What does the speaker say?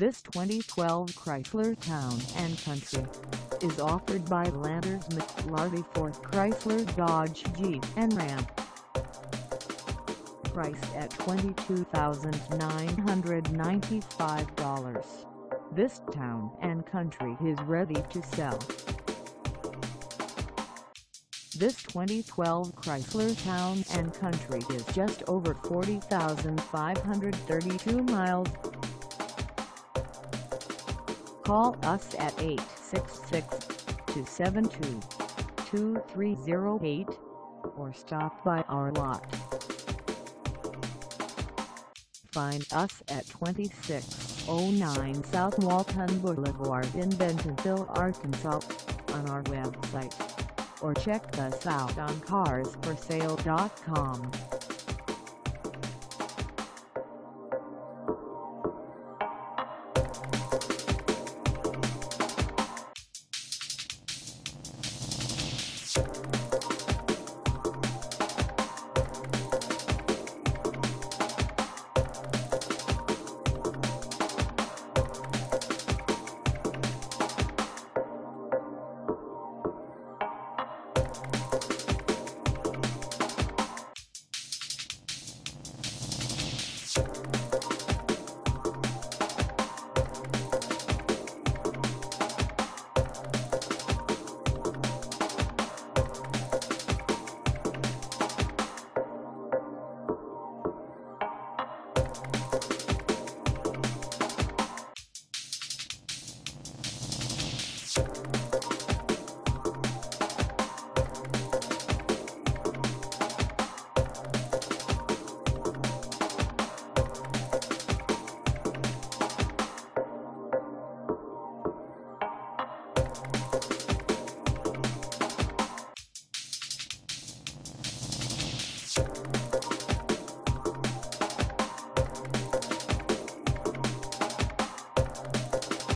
This 2012 Chrysler Town & Country is offered by Landers McLarty Ford Chrysler Dodge Jeep and Ram. Priced at $22,995, this Town & Country is ready to sell. This 2012 Chrysler Town & Country is just over 40,532 miles. Call us at 866-272-2308 or stop by our lot. Find us at 2609 South Walton Boulevard in Bentonville, Arkansas on our website or check us out on carsforsale.com. Thank